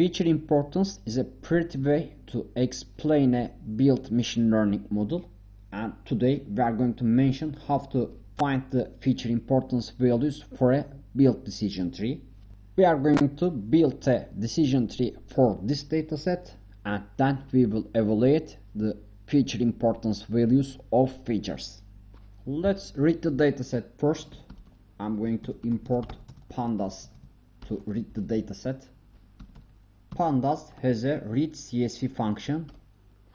Feature importance is a pretty way to explain a built machine learning model and today we are going to mention how to find the feature importance values for a built decision tree. We are going to build a decision tree for this dataset and then we will evaluate the feature importance values of features. Let's read the dataset first. I'm going to import pandas to read the dataset. Pandas has a read CSV function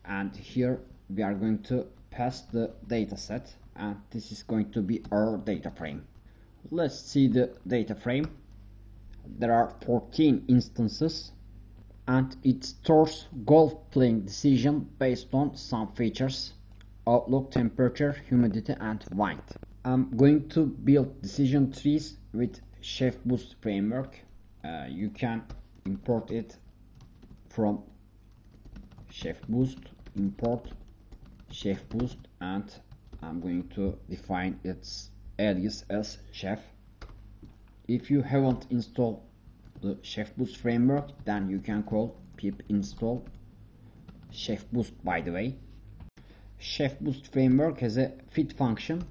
and here we are going to pass the dataset and this is going to be our data frame. Let's see the data frame. There are 14 instances and it stores golf playing decision based on some features outlook temperature humidity and wind i'm going to build decision trees with chefboost framework uh, you can import it from chefboost import chefboost and i'm going to define its alias as chef. If you haven't installed the chefboost framework then you can call pip install. Chefboost by the way. Chefboost framework has a fit function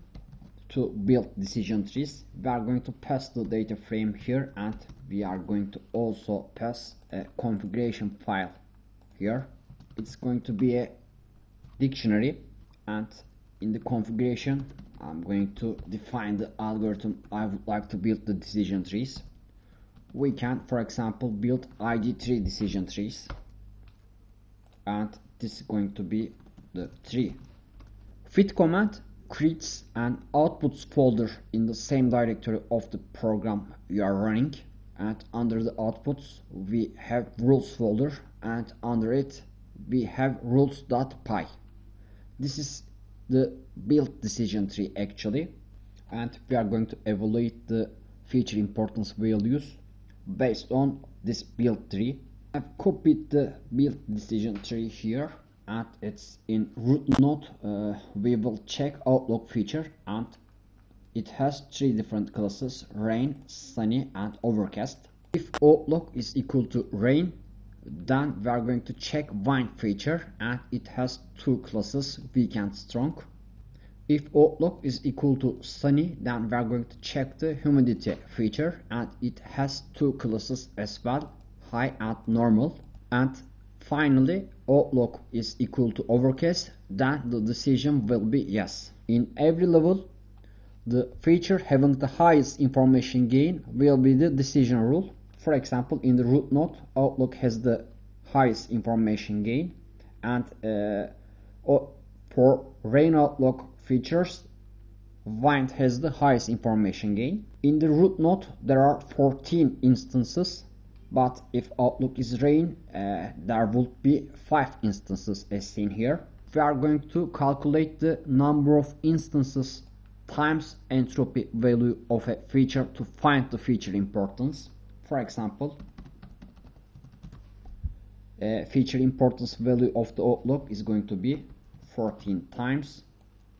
to build decision trees. We are going to pass the data frame here and we are going to also pass a configuration file here. It's going to be a dictionary and in the configuration I'm going to define the algorithm I would like to build the decision trees. We can for example build id3 decision trees and this is going to be the tree. Fit command creates an outputs folder in the same directory of the program you are running and under the outputs we have rules folder and under it we have rules.py this is the build decision tree actually and we are going to evaluate the feature importance values based on this build tree. I've copied the build decision tree here and it's in root node uh, we will check outlook feature and it has three different classes rain sunny and overcast if outlook is equal to rain then we are going to check wind feature and it has two classes weak and strong if outlook is equal to sunny, then we are going to check the humidity feature and it has two classes as well, high and normal. And finally, outlook is equal to overcast, then the decision will be yes. In every level, the feature having the highest information gain will be the decision rule. For example, in the root node, outlook has the highest information gain and uh, for rain outlook features Wind has the highest information gain. In the root node there are 14 instances but if outlook is rain uh, there will be 5 instances as seen here. We are going to calculate the number of instances times entropy value of a feature to find the feature importance. For example, uh, feature importance value of the outlook is going to be 14 times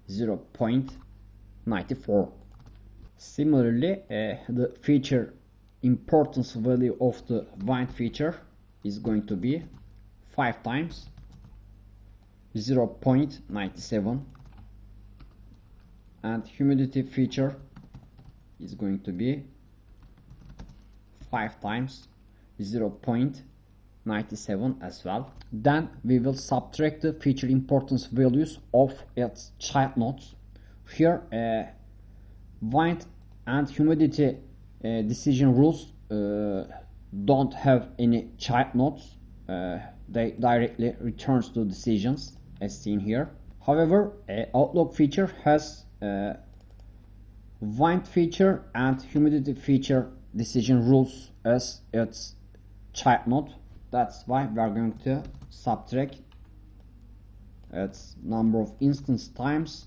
0.94 similarly uh, the feature importance value of the wind feature is going to be 5 times 0.97 and humidity feature is going to be 5 times 0.97 as well then we will subtract the feature importance values of its child nodes. Here, uh, wind and humidity uh, decision rules uh, don't have any child nodes. Uh, they directly returns to decisions as seen here. However, Outlook feature has uh, wind feature and humidity feature decision rules as its child node. That's why we are going to subtract its number of instance times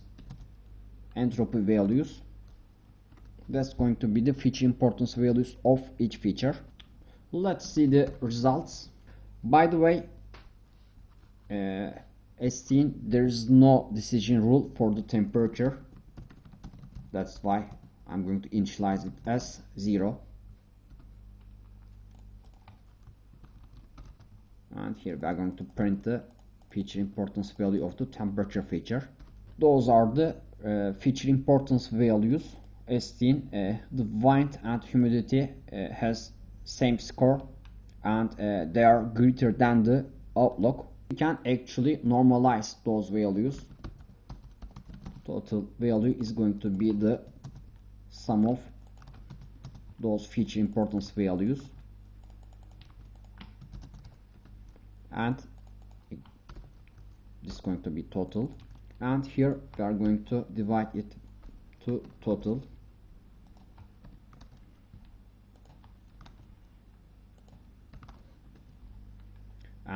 entropy values that's going to be the feature importance values of each feature. Let's see the results. By the way uh, as seen there is no decision rule for the temperature. That's why I'm going to initialize it as 0 and here we are going to print the feature importance value of the temperature feature. Those are the uh, feature importance values as seen uh, the wind and humidity uh, has same score and uh, they are greater than the outlook. We can actually normalize those values. Total value is going to be the sum of those feature importance values. And this is going to be total. And here we are going to divide it to total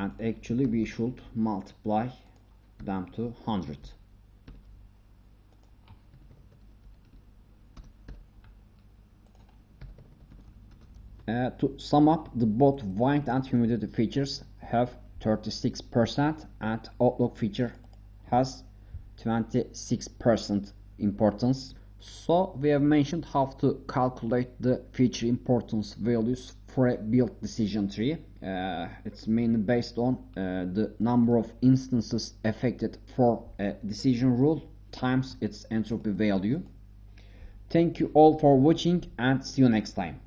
and actually we should multiply them to 100 uh, to sum up the both wind and humidity features have 36% and outlook feature has 26% importance so we have mentioned how to calculate the feature importance values for a build decision tree. Uh, it's mainly based on uh, the number of instances affected for a decision rule times its entropy value. Thank you all for watching and see you next time.